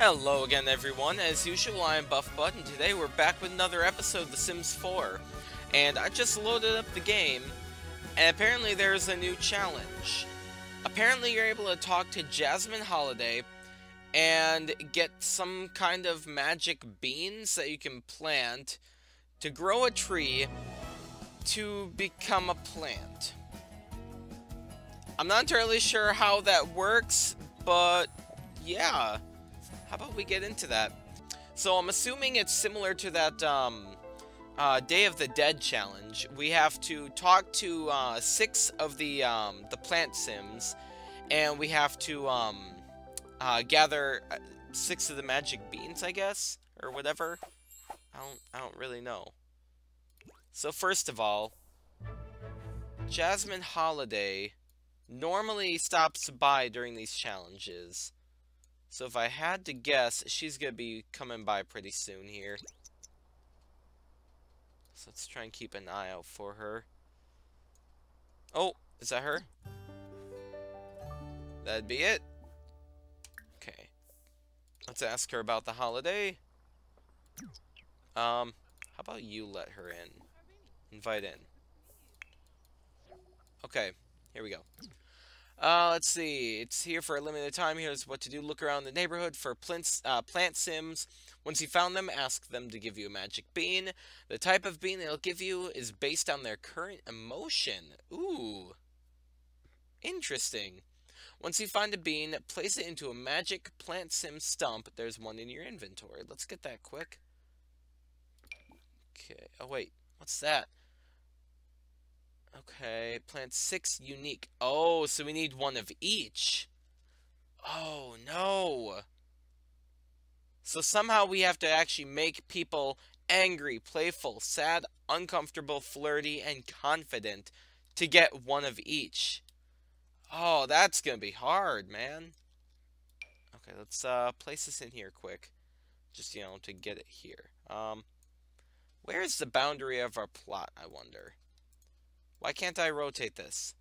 Hello again everyone, as usual I am BuffBud and today we're back with another episode of The Sims 4. And I just loaded up the game, and apparently there's a new challenge. Apparently you're able to talk to Jasmine Holiday and get some kind of magic beans that you can plant to grow a tree to become a plant. I'm not entirely sure how that works, but yeah. How about we get into that? So I'm assuming it's similar to that um, uh, Day of the Dead challenge. We have to talk to uh, six of the um, the plant sims, and we have to um, uh, gather uh, six of the magic beans, I guess, or whatever. I don't I don't really know. So first of all, Jasmine Holiday normally stops by during these challenges. So if I had to guess, she's going to be coming by pretty soon here. So let's try and keep an eye out for her. Oh, is that her? That'd be it. Okay. Let's ask her about the holiday. Um, how about you let her in? Invite in. Okay, here we go. Uh, let's see. It's here for a limited time. Here's what to do. Look around the neighborhood for plants, uh, plant sims. Once you found them, ask them to give you a magic bean. The type of bean they'll give you is based on their current emotion. Ooh. Interesting. Once you find a bean, place it into a magic plant sim stump. There's one in your inventory. Let's get that quick. Okay. Oh, wait. What's that? Okay, plant six unique. Oh, so we need one of each. Oh, no. So somehow we have to actually make people angry, playful, sad, uncomfortable, flirty, and confident to get one of each. Oh, that's going to be hard, man. Okay, let's uh, place this in here quick. Just, you know, to get it here. Um, where's the boundary of our plot, I wonder? Why can't I rotate this?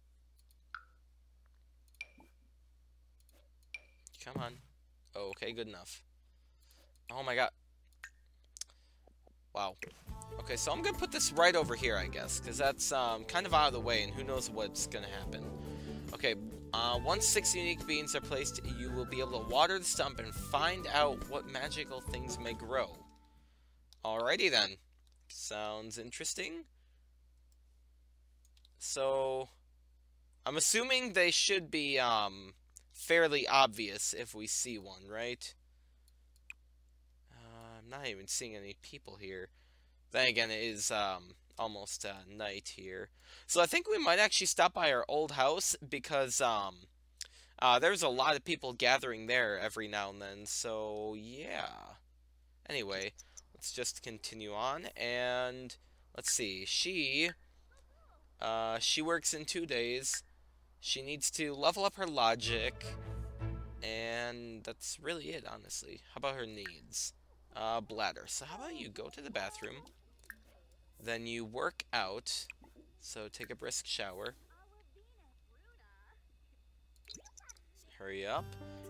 Come on. Oh, okay, good enough. Oh my god. Wow. Okay, so I'm gonna put this right over here, I guess, because that's um, kind of out of the way, and who knows what's gonna happen. Okay, uh, once six unique beans are placed, you will be able to water the stump and find out what magical things may grow. Alrighty then. Sounds interesting. So, I'm assuming they should be um, fairly obvious if we see one, right? Uh, I'm not even seeing any people here. Then again, it is um, almost uh, night here. So I think we might actually stop by our old house because um, uh, there's a lot of people gathering there every now and then. So, yeah. Anyway, let's just continue on. And let's see. She uh, she works in two days. She needs to level up her logic. And that's really it, honestly. How about her needs? Uh, bladder. So how about you go to the bathroom. Then you work out. So take a brisk shower. Hurry up.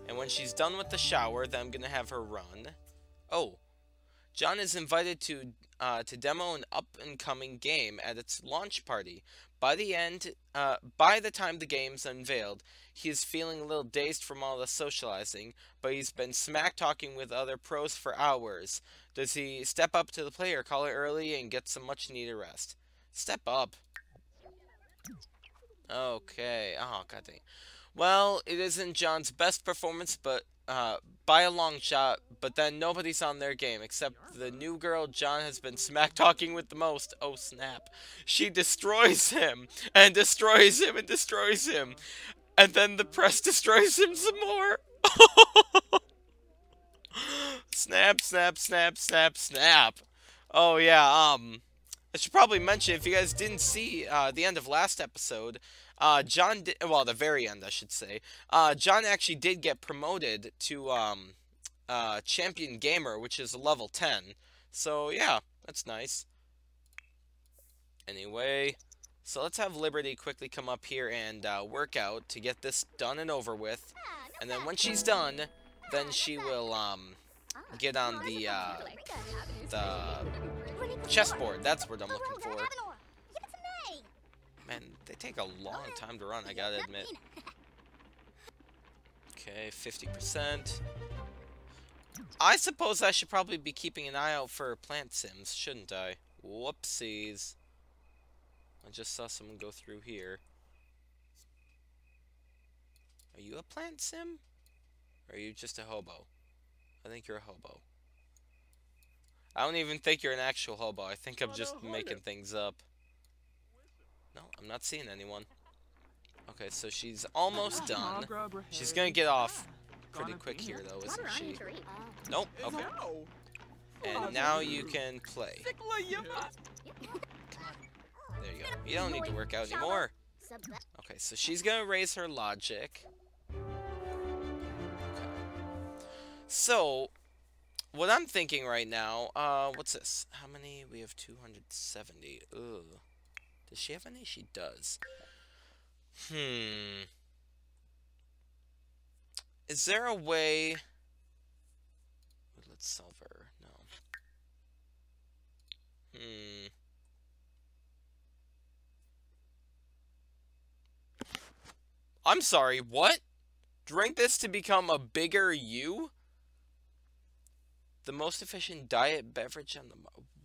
And when she's done with the shower, then I'm going to have her run. Oh. John is invited to uh, to demo an up-and-coming game at its launch party. By the end, uh, by the time the game's unveiled, he is feeling a little dazed from all the socializing, but he's been smack-talking with other pros for hours. Does he step up to the plate or call it early and get some much-needed rest? Step up. Okay. Oh, god dang. Well, it isn't John's best performance, but uh, by a long shot, but then nobody's on their game except the new girl John has been smack talking with the most. Oh snap. She destroys him and destroys him and destroys him. And then the press destroys him some more. snap, snap, snap, snap, snap. Oh yeah, um I should probably mention if you guys didn't see uh, the end of last episode, uh, John did, well, the very end, I should say. Uh, John actually did get promoted to um, uh, Champion Gamer, which is level 10. So, yeah, that's nice. Anyway, so let's have Liberty quickly come up here and uh, work out to get this done and over with. And then when she's done, then she will um get on the uh, the chessboard. That's what I'm looking for. Man, they take a long time to run, I gotta admit. Okay, 50%. I suppose I should probably be keeping an eye out for plant sims, shouldn't I? Whoopsies. I just saw someone go through here. Are you a plant sim? Or are you just a hobo? I think you're a hobo. I don't even think you're an actual hobo. I think I'm just making things up. No, I'm not seeing anyone. Okay, so she's almost done. She's gonna get off pretty quick here, though, isn't she? Nope, okay. And now you can play. There you go. You don't need to work out anymore. Okay, so she's gonna raise her logic. So, what I'm thinking right now, uh, what's this? How many? We have 270. Ugh. Does she have any? She does. Hmm. Is there a way... Let's solve her. No. Hmm. I'm sorry, what? Drink this to become a bigger you? The most efficient diet beverage on the...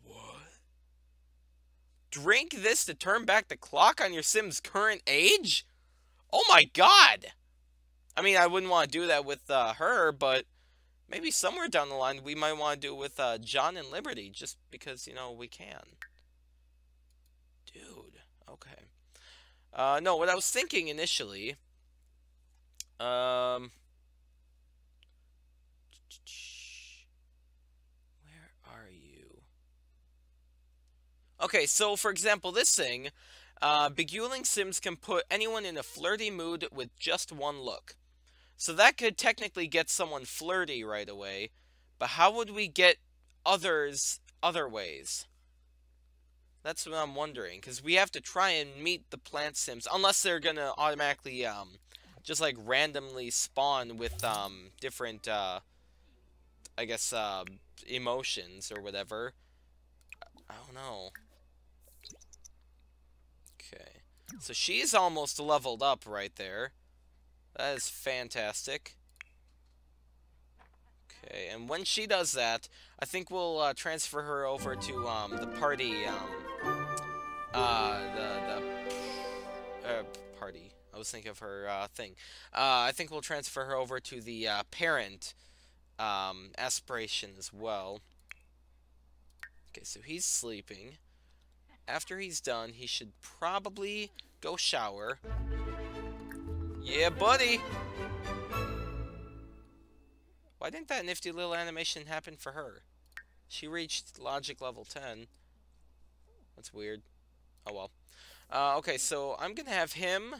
What? Drink this to turn back the clock on your Sim's current age? Oh my god! I mean, I wouldn't want to do that with uh, her, but maybe somewhere down the line we might want to do it with uh, John and Liberty, just because, you know, we can. Dude, okay. Uh, no, what I was thinking initially... Um... Okay, so for example, this thing, uh, Beguiling Sims can put anyone in a flirty mood with just one look. So that could technically get someone flirty right away, but how would we get others other ways? That's what I'm wondering, because we have to try and meet the plant sims, unless they're going to automatically, um, just, like, randomly spawn with, um, different, uh, I guess, uh, emotions or whatever. I don't know. So she's almost leveled up right there. That is fantastic. Okay, and when she does that, I think we'll uh, transfer her over to um, the party, um, uh, the, the uh, party. I was thinking of her uh, thing. Uh, I think we'll transfer her over to the uh, parent um, aspiration as well. Okay, so he's sleeping after he's done, he should probably go shower. Yeah, buddy! Why didn't that nifty little animation happen for her? She reached logic level 10. That's weird. Oh well. Uh, okay, so I'm gonna have him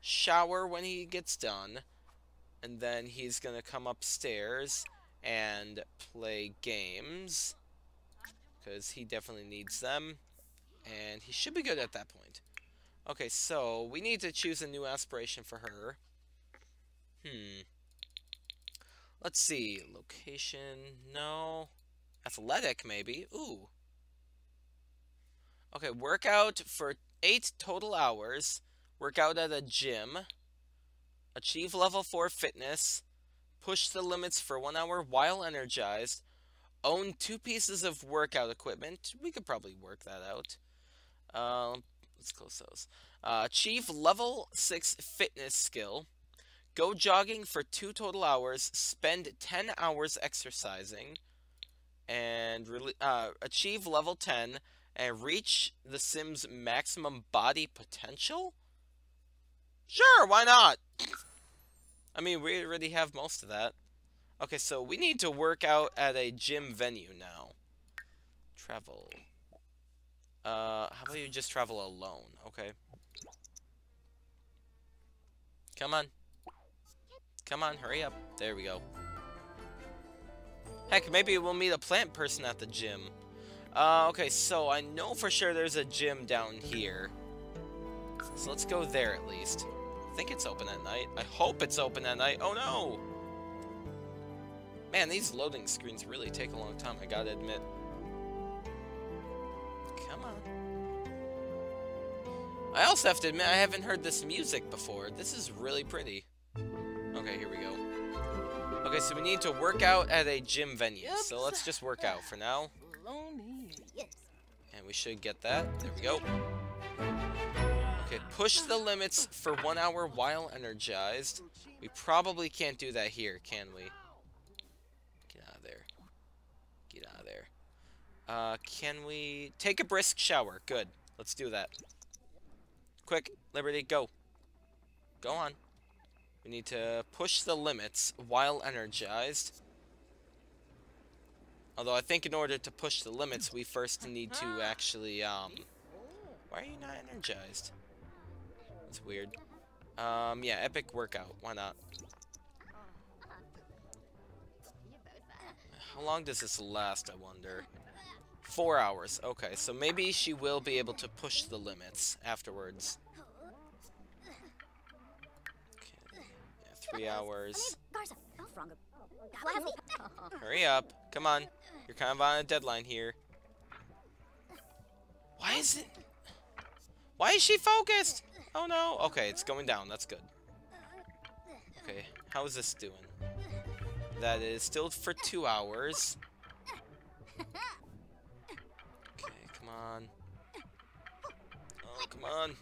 shower when he gets done. And then he's gonna come upstairs and play games. Because he definitely needs them. And he should be good at that point. Okay, so we need to choose a new aspiration for her. Hmm. Let's see. Location, no. Athletic, maybe. Ooh. Okay, workout for 8 total hours. Workout at a gym. Achieve level 4 fitness. Push the limits for 1 hour while energized. Own 2 pieces of workout equipment. We could probably work that out. Um, let's close those. Uh, achieve level 6 fitness skill. Go jogging for 2 total hours. Spend 10 hours exercising. And uh, achieve level 10 and reach the Sim's maximum body potential? Sure, why not? I mean, we already have most of that. Okay, so we need to work out at a gym venue now. Travel. Uh, how about you just travel alone, okay? Come on. Come on, hurry up. There we go. Heck, maybe we'll meet a plant person at the gym. Uh, okay, so I know for sure there's a gym down here. So let's go there at least. I think it's open at night. I hope it's open at night. Oh no! Man, these loading screens really take a long time, I gotta admit. Come on. I also have to admit, I haven't heard this music before. This is really pretty. Okay, here we go. Okay, so we need to work out at a gym venue. So let's just work out for now. And we should get that. There we go. Okay, push the limits for one hour while energized. We probably can't do that here, can we? Get out of there. Get out of there. Uh, can we take a brisk shower? Good. Let's do that. Quick, Liberty, go. Go on. We need to push the limits while energized. Although I think in order to push the limits, we first need to actually, um... Why are you not energized? That's weird. Um, yeah, epic workout. Why not? How long does this last, I wonder? Four hours. Okay, so maybe she will be able to push the limits afterwards. Okay, yeah, three hours. Hurry up. Come on. You're kind of on a deadline here. Why is it... Why is she focused? Oh no. Okay, it's going down. That's good. Okay, how is this doing? That is still for two hours. Come on. Oh, come on.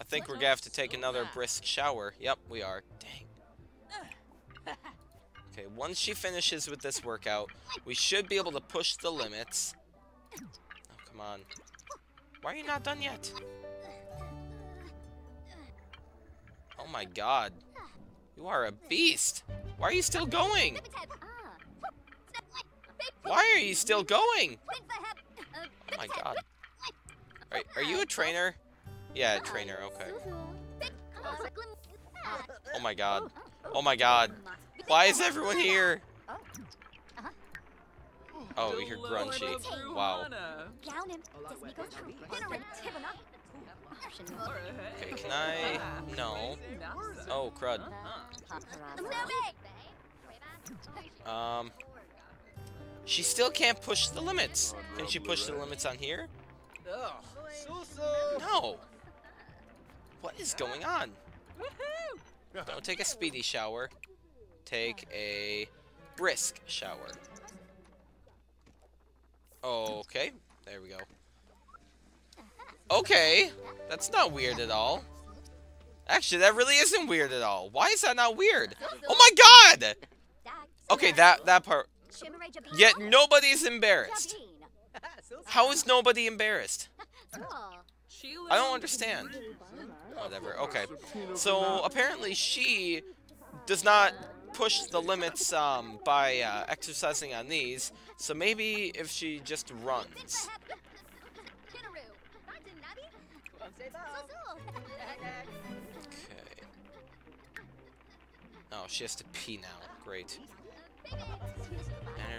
I think we're gonna have to take another brisk shower. Yep, we are. Dang. Okay, once she finishes with this workout, we should be able to push the limits. Oh, come on. Why are you not done yet? Oh my god. You are a beast. Why are you still going? Why are you still going? Oh my god. Are, are you a trainer? Yeah, a trainer, okay. Oh my god. Oh my god. Why is everyone here? Oh, you're grungy. Wow. Okay, can I... No. Oh, crud. Um... She still can't push the limits. Can she push the limits on here? No. What is going on? Don't take a speedy shower. Take a brisk shower. Okay. There we go. Okay. That's not weird at all. Actually, that really isn't weird at all. Why is that not weird? Oh my god! Okay, that, that part... Yet nobody's embarrassed. How is nobody embarrassed? I don't understand. Whatever, okay. So, apparently she does not push the limits um, by uh, exercising on these, so maybe if she just runs. Okay. Oh, she has to pee now. Great.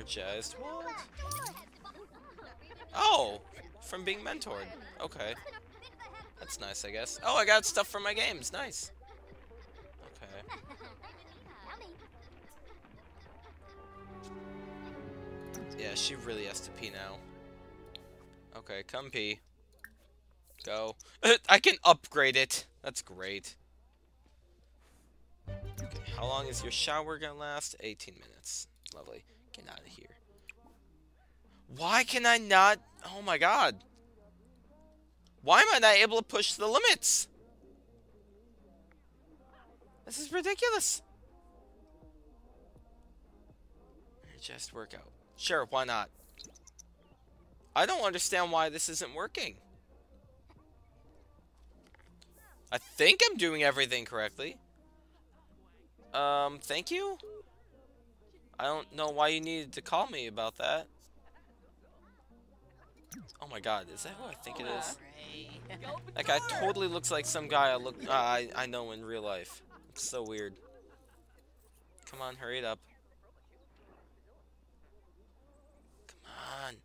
Energized. What? Oh, oh! From being mentored. Okay. That's nice, I guess. Oh, I got stuff from my games. Nice. Okay. Yeah, she really has to pee now. Okay, come pee. Go. I can upgrade it. That's great. Okay, how long is your shower gonna last? 18 minutes. Lovely. Get out of here. Why can I not... Oh my god. Why am I not able to push the limits? This is ridiculous. Just workout. Sure, why not? I don't understand why this isn't working. I think I'm doing everything correctly. Um, thank you? I don't know why you needed to call me about that. Oh my god, is that who I think it is? That guy totally looks like some guy I look uh, I I know in real life. It's so weird. Come on, hurry it up. Come on.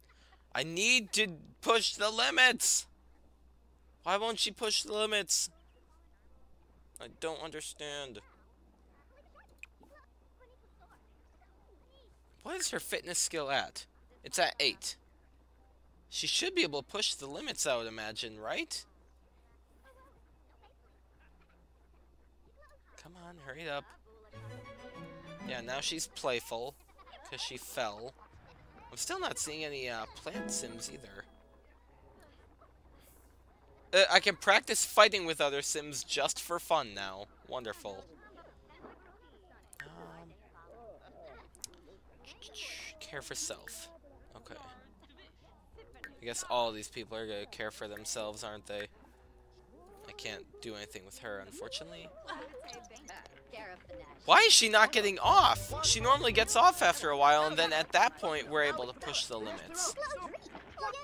I need to push the limits. Why won't she push the limits? I don't understand. What is her fitness skill at? It's at 8. She should be able to push the limits, I would imagine, right? Come on, hurry up. Yeah, now she's playful, because she fell. I'm still not seeing any uh, plant sims either. Uh, I can practice fighting with other sims just for fun now. Wonderful. Um, care for self. Okay. I guess all these people are gonna care for themselves, aren't they? I can't do anything with her, unfortunately. Why is she not getting off? She normally gets off after a while, and then at that point, we're able to push the limits. What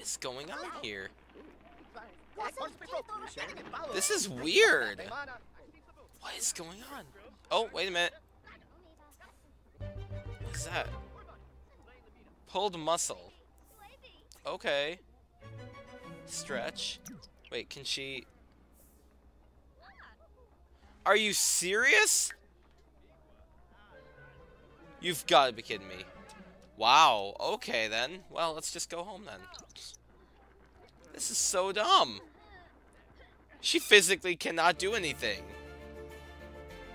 is going on here? This is weird. What is going on? Oh, wait a minute. Is that? Pulled muscle. Okay. Stretch. Wait, can she... Are you serious? You've got to be kidding me. Wow, okay then. Well, let's just go home then. This is so dumb. She physically cannot do anything.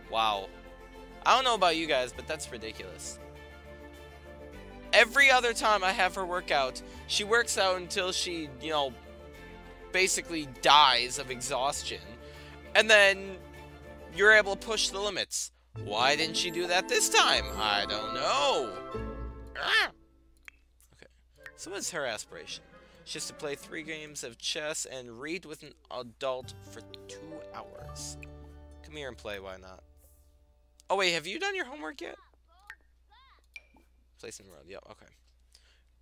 Wow. I don't know about you guys, but that's ridiculous. Every other time I have her work out, she works out until she, you know, basically dies of exhaustion. And then you're able to push the limits. Why didn't she do that this time? I don't know. Ah! Okay, so what's her aspiration? She has to play three games of chess and read with an adult for two hours. Come here and play, why not? Oh wait, have you done your homework yet? Place in the road, yep, okay.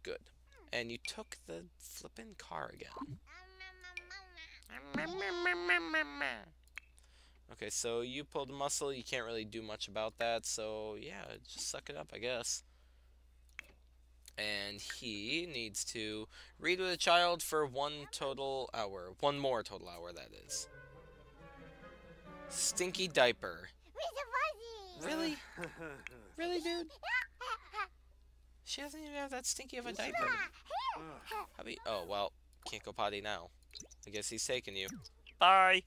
Good. And you took the flippin' car again. Okay, so you pulled a muscle, you can't really do much about that, so yeah, just suck it up, I guess. And he needs to read with a child for one total hour. One more total hour, that is. Stinky diaper. Really? Really, dude? She doesn't even have that stinky of a diaper. How about Oh, well, can't go potty now. I guess he's taking you. Bye!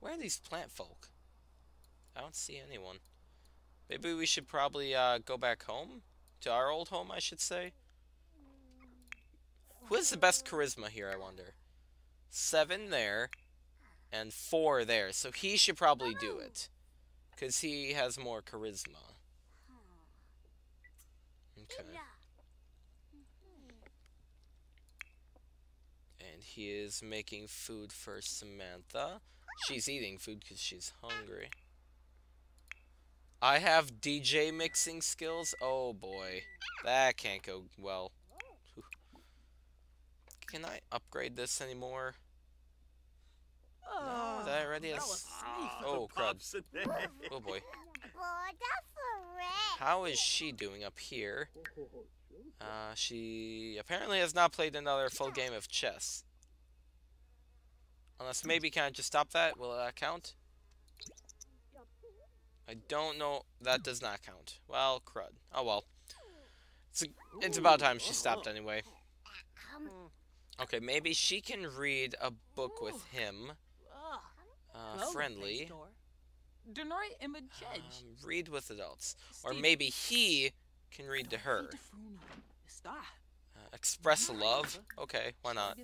Where are these plant folk? I don't see anyone. Maybe we should probably uh, go back home? To our old home, I should say. Who has the best charisma here, I wonder? Seven there, and four there. So he should probably do it. Because he has more charisma. Okay. Mm-hmm. And he is making food for Samantha. She's eating food because she's hungry. I have DJ mixing skills? Oh boy. That can't go well. Can I upgrade this anymore? No, that already is. Oh, crud. Oh boy. How is she doing up here? Uh, she apparently has not played another full game of chess. Unless maybe can I just stop that? Will that count? I don't know. That does not count. Well, crud. Oh well. It's, a, it's about time she stopped anyway. Okay, maybe she can read a book with him. Uh, friendly. Um, read with adults. Or maybe he can read to her. Uh, express love? Okay, why not?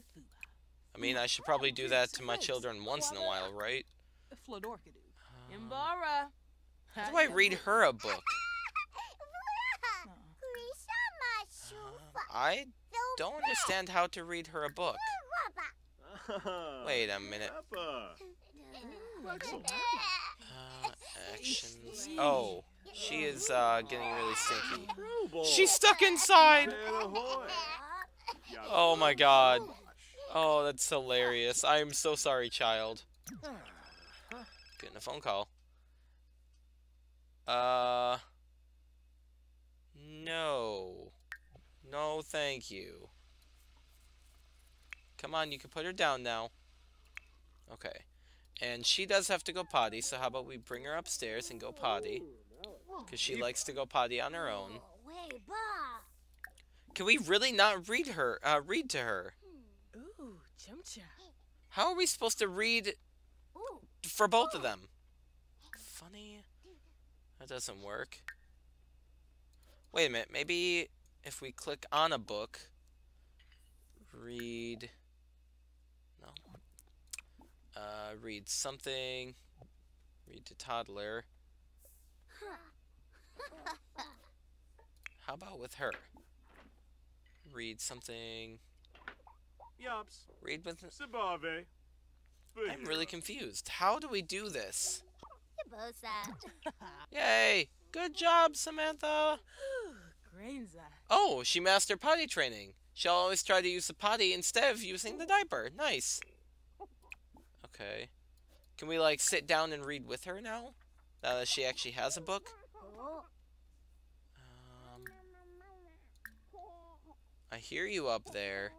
I mean, I should probably do that to my children once in a while, right? Uh, how do I read her a book? Uh, I don't understand how to read her a book. Wait a minute. Actions. Oh, she is uh, getting really stinky. She's stuck inside! Oh my god. Oh, that's hilarious. I am so sorry, child. Getting a phone call. Uh... No. No, thank you. Come on, you can put her down now. Okay. And she does have to go potty, so how about we bring her upstairs and go potty. Because she likes to go potty on her own. Can we really not read her? Uh, read to her? Ooh, chumcha. How are we supposed to read for both of them? Funny. That doesn't work. Wait a minute. Maybe if we click on a book, read. No. Uh, read something. Read to toddler. How about with her? Read something. Yops. Read with. Sabave. I'm really confused. How do we do this? Yabosa. Yay! Good job, Samantha! Grainza. Oh, she mastered potty training. She'll always try to use the potty instead of using the diaper. Nice. Okay. Can we, like, sit down and read with her now? Now that she actually has a book? Um, I hear you up there.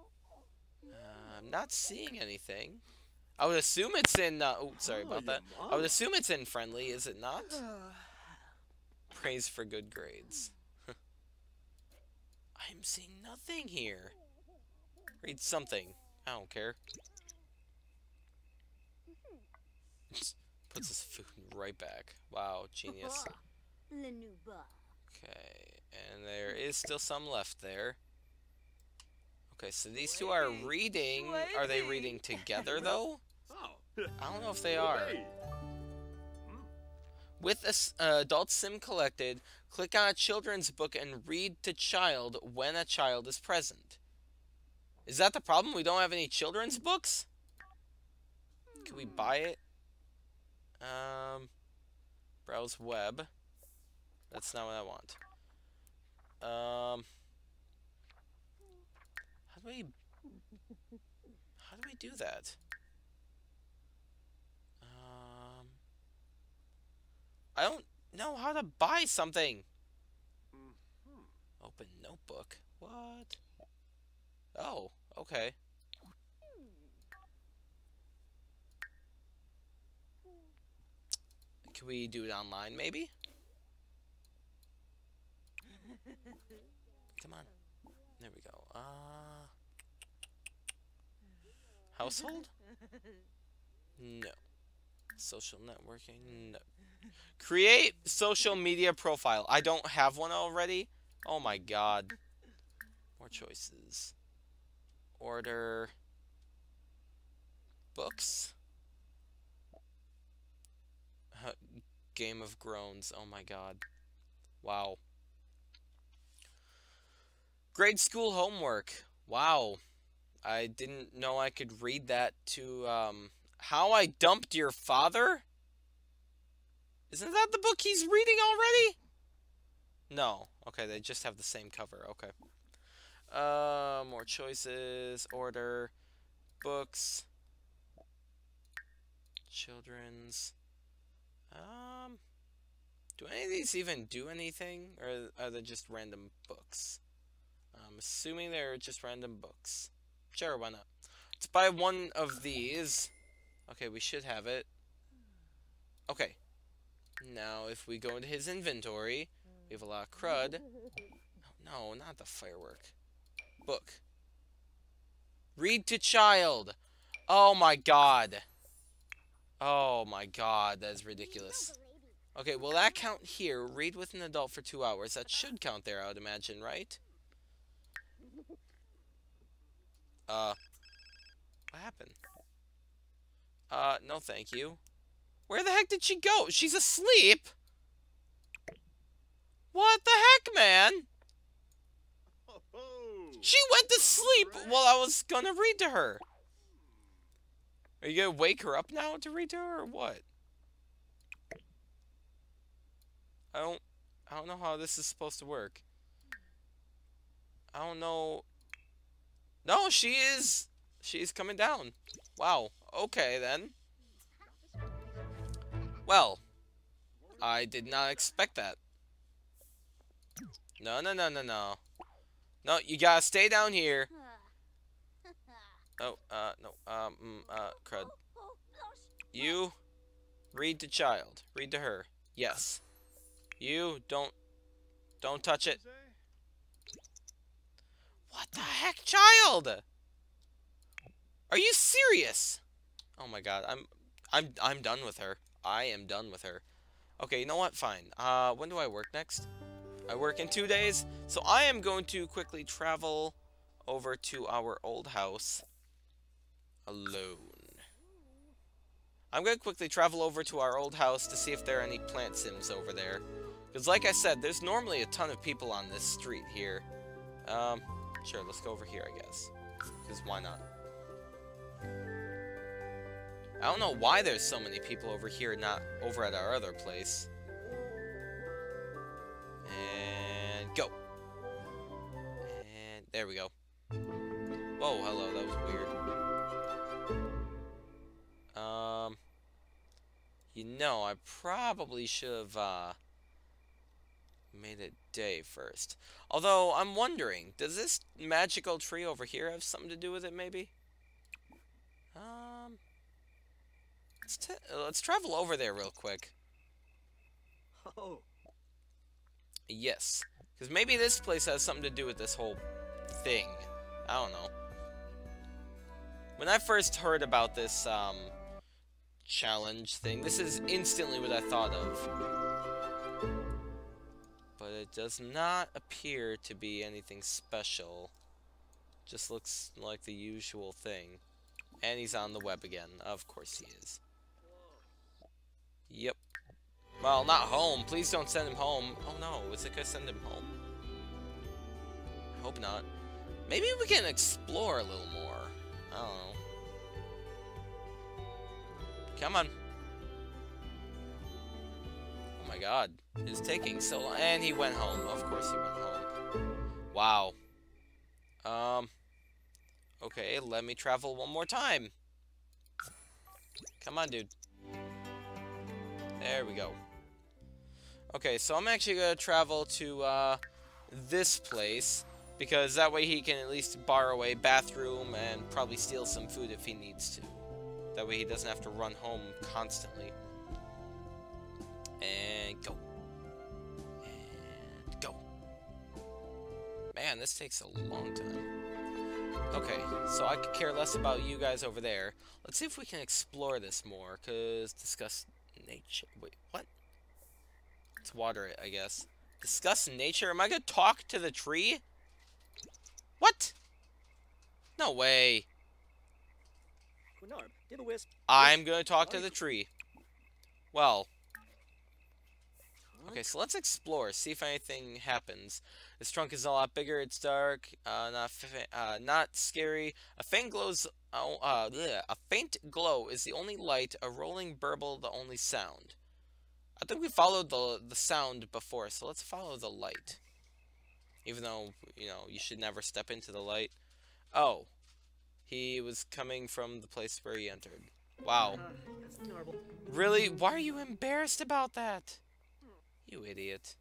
Uh, I'm not seeing anything. I would assume it's in, uh, oh, sorry about that. I would assume it's in friendly, is it not? Praise for good grades. I'm seeing nothing here. Read something. I don't care. Puts his food right back. Wow, genius. Okay, and there is still some left there. Okay, so these two are reading. Are they reading together, though? Oh. I don't know if they are. With a s- uh, adult sim collected, click on a children's book and read to child when a child is present. Is that the problem? We don't have any children's books? Can we buy it? Um, browse web. That's not what I want. Um, how do we? How do we do that? Um, I don't know how to buy something. Mhm. Open notebook. What? Oh, okay. Can we do it online, maybe? Come on. There we go. Uh, household? No. Social networking? No. Create social media profile. I don't have one already. Oh my god. More choices. Order. Books. Game of Groans. Oh my god. Wow. Grade school homework. Wow. I didn't know I could read that to, um, How I Dumped Your Father? Isn't that the book he's reading already? No. Okay, they just have the same cover. Okay. Uh, more choices. Order. Books. Children's. Um. Do any of these even do anything? Or are they just random books? I'm assuming they're just random books. Sure, why not? Let's buy one of these. Okay, we should have it. Okay. Now, if we go into his inventory, we have a lot of crud. No, not the firework. Book. Read to child. Oh my god. Oh my god, that is ridiculous. Okay, will that count here? Read with an adult for two hours. That should count there, I would imagine, right? Uh, what happened? Uh, no thank you. Where the heck did she go? She's asleep? What the heck, man? She went to sleep while I was gonna read to her. Are you gonna wake her up now to read to her or what? I don't I don't know how this is supposed to work. I don't know. No, she is she's coming down. Wow. Okay then. Well, I did not expect that. No, no, no, no, no. No, you gotta stay down here. Oh, uh, no, um, mm, uh, crud. You read to child. Read to her. Yes. You don't don't touch it. What the heck, child? Are you serious? Oh my god, I'm I'm I'm done with her. I am done with her. Okay, you know what? Fine. Uh when do I work next? I work in 2 days. So I am going to quickly travel over to our old house alone. I'm going to quickly travel over to our old house to see if there are any plant sims over there. Because like I said, there's normally a ton of people on this street here. Um, sure, let's go over here, I guess. Because why not? I don't know why there's so many people over here, not over at our other place. And go. And there we go. Whoa, hello, that was you know, I probably should have, uh, made it day first. Although, I'm wondering, does this magical tree over here have something to do with it, maybe? Um, let's, let's travel over there real quick. Oh. Yes. Because maybe this place has something to do with this whole thing. I don't know. When I first heard about this, um, challenge thing, this is instantly what I thought of. But it does not appear to be anything special. Just looks like the usual thing. And he's on the web again. Of course he is. Yep. Well, not home. Please don't send him home. Oh no, is it gonna send him home? I hope not. Maybe we can explore a little more. I don't know. Come on. Oh my god. It's taking so long. And he went home. Of course he went home. Wow. Um. Okay, let me travel one more time. Come on, dude. There we go. Okay, so I'm actually going to travel to uh, this place because that way he can at least borrow a bathroom and probably steal some food if he needs to. That way he doesn't have to run home constantly. And go. And go. Man, this takes a long time. Okay, so I could care less about you guys over there. Let's see if we can explore this more, because discuss nature. Wait, what? Let's water it, I guess. Discuss nature? Am I gonna talk to the tree? What? No way. I'm gonna talk to the tree. Well. Okay, so let's explore, see if anything happens. This trunk is a lot bigger, it's dark, uh, not uh, not scary. A faint glows, uh, uh, a faint glow is the only light, a rolling burble the only sound. I think we followed the the sound before, so let's follow the light. Even though, you know, you should never step into the light. Oh. He was coming from the place where he entered. Wow. Uh. Really? Why are you embarrassed about that? You idiot.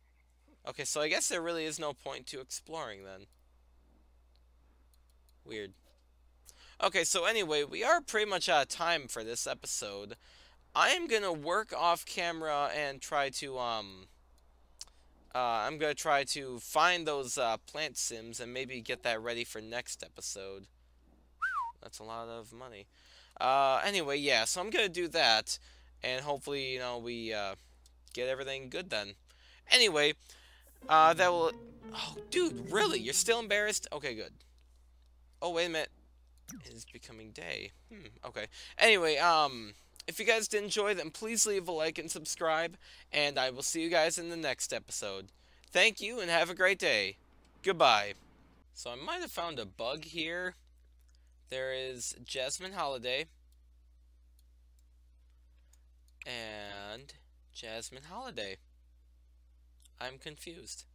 Okay, so I guess there really is no point to exploring then. Weird. Okay, so anyway, we are pretty much out of time for this episode. I am gonna work off camera and try to, um... Uh, I'm gonna try to find those, uh, plant sims and maybe get that ready for next episode. That's a lot of money. Uh, anyway, yeah, so I'm gonna do that, and hopefully, you know, we, uh, get everything good then. Anyway, uh, that will... Oh, dude, really? You're still embarrassed? Okay, good. Oh, wait a minute. It is becoming day. Hmm, okay. Anyway, um, if you guys did enjoy, then please leave a like and subscribe, and I will see you guys in the next episode. Thank you, and have a great day. Goodbye. So I might have found a bug here. There is Jasmine Holiday. And Jasmine Holiday. I'm confused.